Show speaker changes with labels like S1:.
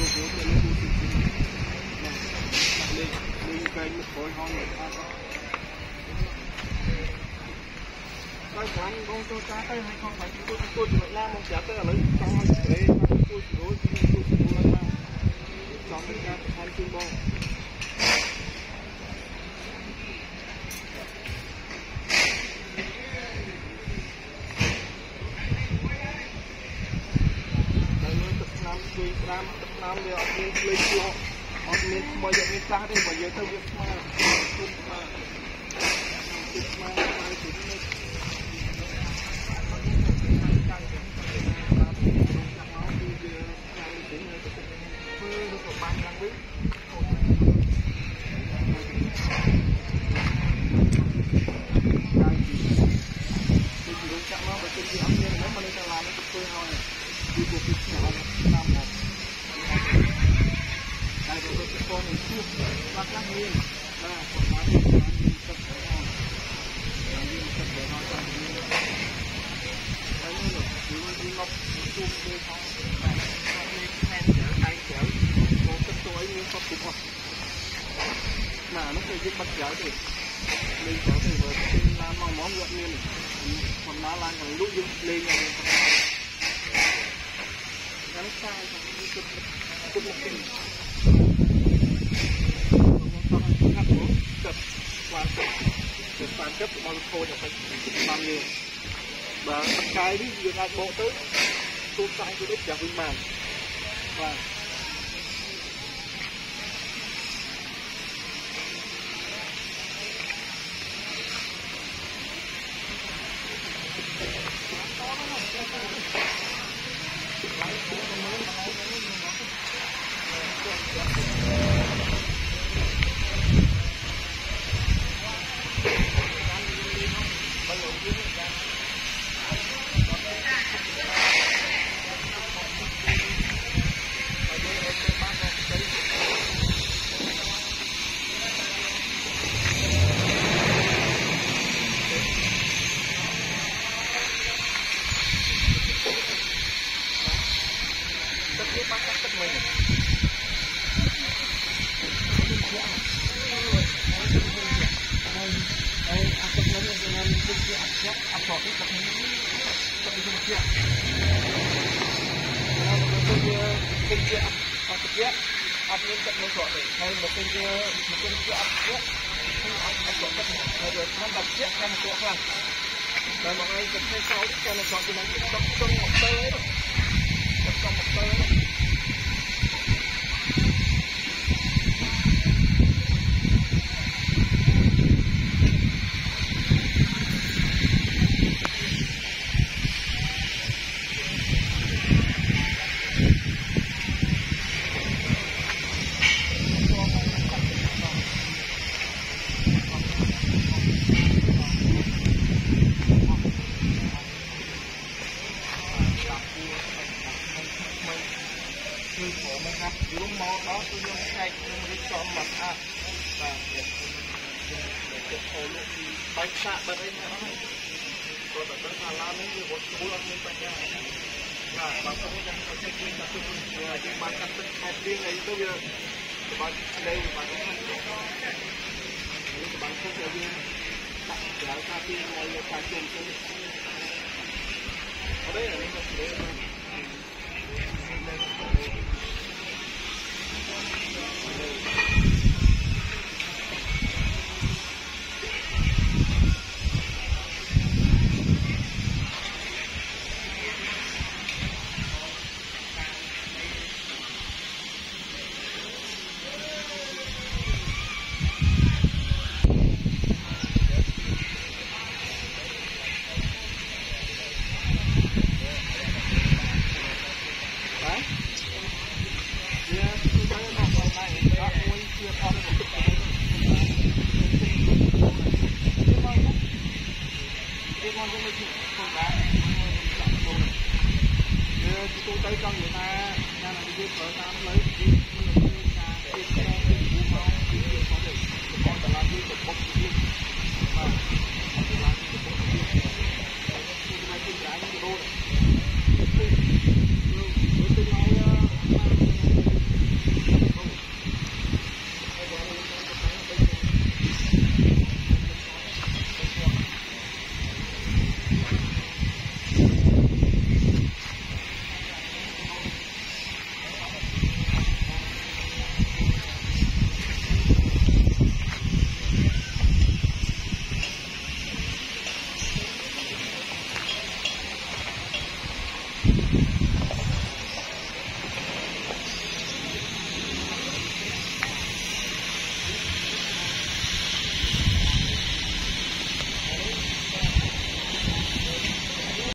S1: logo của logo thì lên hay không phải chúng tôi tôi chỉ phải làm một chả là lấy trong hai cái tôi chỉ đối với tôi chỉ đối cái cá hai ឆ្នាំវាអត់មានភ្លេចជាប់អត់មានថ្មីអត់មានចាស់ទេបើយើងទៅវាស្មើគុំស្មើគុំស្មើហើយ con mình chua và các nguyên là hóa đi hóa đi tập thể hòn hóa đi tập thể hòn là như là cái như là chỉ mới đi mọc chua đi không phải các nguyên men trở tay trở một cái tối như có cục hoặc mà nó sẽ giúp bắt trở thì mình trở thì với là mong mong gợn nên còn má lan còn lúc dùng lên rồi Hãy subscribe cho kênh Ghiền Mì Gõ Để không bỏ lỡ những video hấp dẫn គឺបានទឹករបស់លោកខូចអត់បានយើងបើកាយនេះយើងអាចបកទៅទូសាយទៅដូចចាស់វិញបានបាទ ជាហើយបើទៅវាទឹកជាអត់ជាអត់មានទឹកនៅស្រកទេហើយបើទៅវាមកទឹកជាអត់ជាគឺអត់អត់បកទឹកហើយវាស្មានតែជាតាមស្រកខ្លះតែមកឲ្យទឹកនេះស្រោចតែនៅស្រកជាមួយទឹកចុងមកទៅ ចំមកស្អាតបាទយើងយើងអូលោកពីបាច់សាក់បាត់អីហ្នឹងគាត់តែដឹងថាឡាននេះវារត់ស្រួលអត់មានបញ្ហាបាទបើសិនជាយើងចេះគិតថាគឺយើងបានកាត់ទឹកខែព្រៀងអីទៅវាបានលេងបានហ្នឹងយើងបានគិតថាយើងដាក់ក្រៅថាពីឲ្យលោកថាជុំទៅ tôi tới con người ta ra là đi vợ ta lấy đi Thank you.